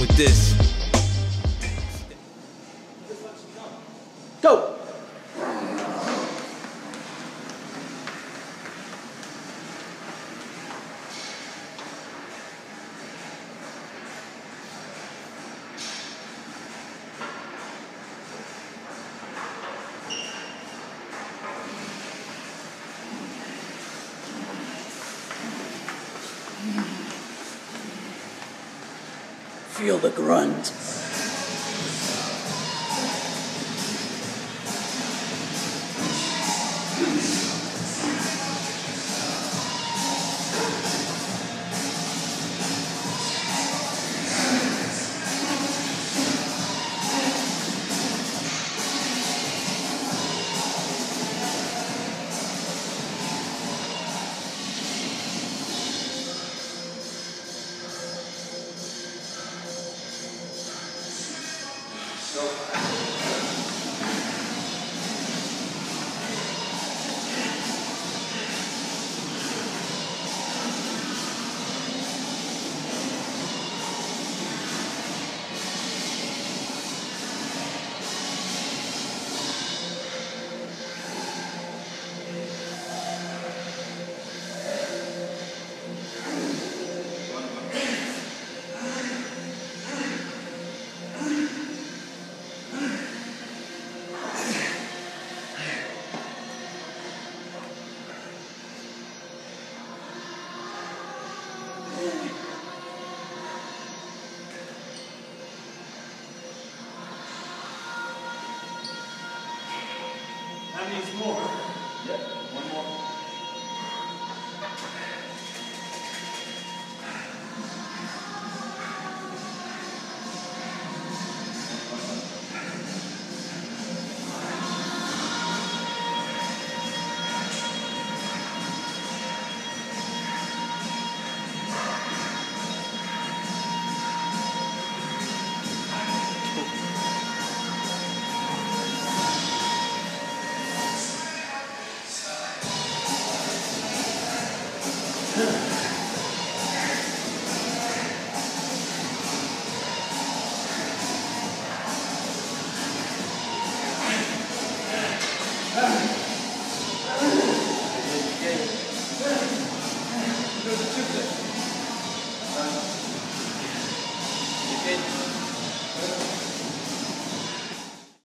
with this. Go! Feel the grunt. So That means more. Yep, one more.